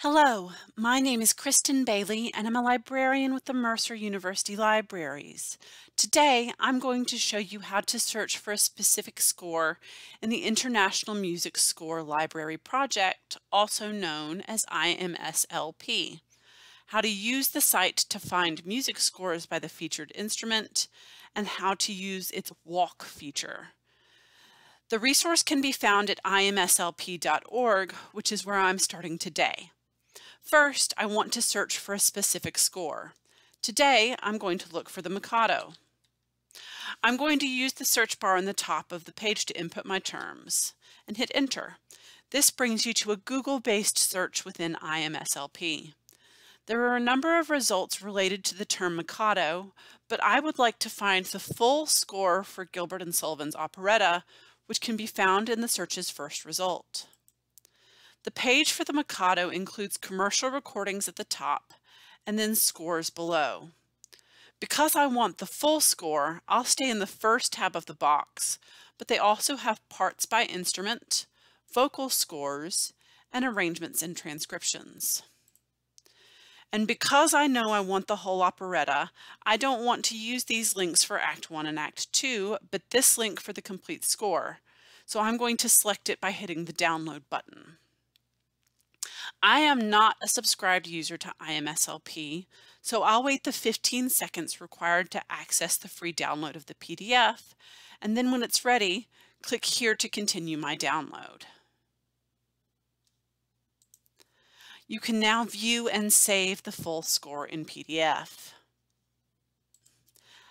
Hello, my name is Kristen Bailey and I'm a librarian with the Mercer University Libraries. Today I'm going to show you how to search for a specific score in the International Music Score Library Project, also known as IMSLP. How to use the site to find music scores by the featured instrument and how to use its walk feature. The resource can be found at imslp.org, which is where I'm starting today. First, I want to search for a specific score. Today, I'm going to look for the Mikado. I'm going to use the search bar on the top of the page to input my terms and hit enter. This brings you to a Google-based search within IMSLP. There are a number of results related to the term Mikado, but I would like to find the full score for Gilbert and Sullivan's operetta, which can be found in the search's first result. The page for the Mikado includes commercial recordings at the top and then scores below. Because I want the full score, I'll stay in the first tab of the box, but they also have parts by instrument, vocal scores, and arrangements and transcriptions. And because I know I want the whole operetta, I don't want to use these links for Act 1 and Act 2, but this link for the complete score. So I'm going to select it by hitting the download button. I am not a subscribed user to IMSLP, so I'll wait the 15 seconds required to access the free download of the PDF, and then when it's ready, click here to continue my download. You can now view and save the full score in PDF.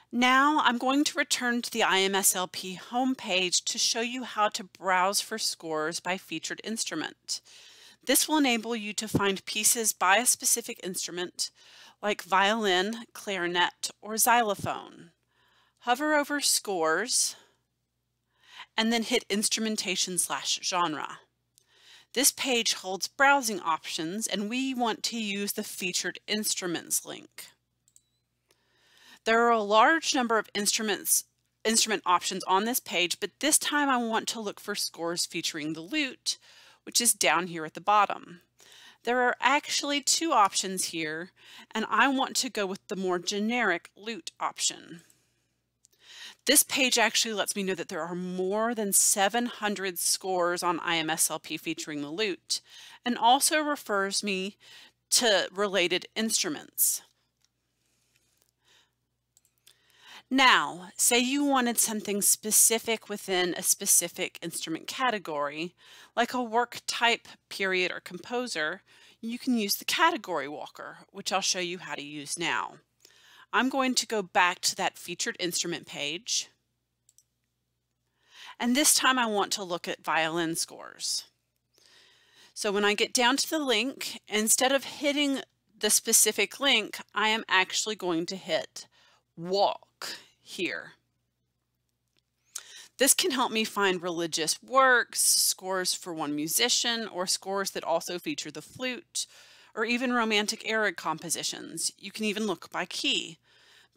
Now I'm going to return to the IMSLP homepage to show you how to browse for scores by featured instrument. This will enable you to find pieces by a specific instrument, like violin, clarinet, or xylophone. Hover over Scores, and then hit Instrumentation slash Genre. This page holds browsing options, and we want to use the Featured Instruments link. There are a large number of instruments instrument options on this page, but this time I want to look for scores featuring the lute, which is down here at the bottom. There are actually two options here, and I want to go with the more generic lute option. This page actually lets me know that there are more than 700 scores on IMSLP featuring the lute, and also refers me to related instruments. Now, say you wanted something specific within a specific instrument category, like a work type, period, or composer, you can use the category walker, which I'll show you how to use now. I'm going to go back to that featured instrument page. And this time I want to look at violin scores. So when I get down to the link, instead of hitting the specific link, I am actually going to hit walk here. This can help me find religious works, scores for one musician, or scores that also feature the flute, or even romantic era compositions. You can even look by key.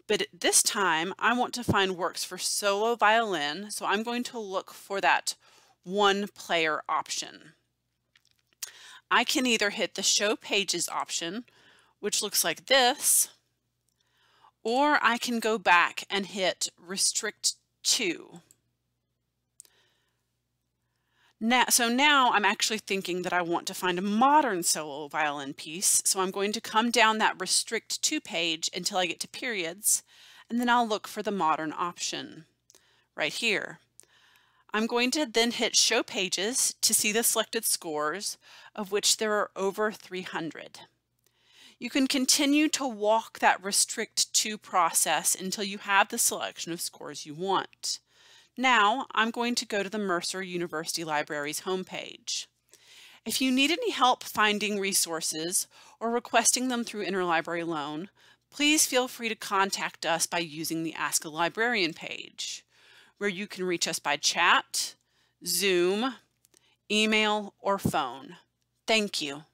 But this time, I want to find works for solo violin, so I'm going to look for that one player option. I can either hit the Show Pages option, which looks like this, or I can go back and hit restrict to. Now, so now I'm actually thinking that I want to find a modern solo violin piece. So I'm going to come down that restrict to page until I get to periods, and then I'll look for the modern option right here. I'm going to then hit show pages to see the selected scores, of which there are over 300. You can continue to walk that restrict to process until you have the selection of scores you want. Now I'm going to go to the Mercer University Libraries homepage. If you need any help finding resources or requesting them through interlibrary loan, please feel free to contact us by using the Ask a Librarian page, where you can reach us by chat, Zoom, email, or phone. Thank you.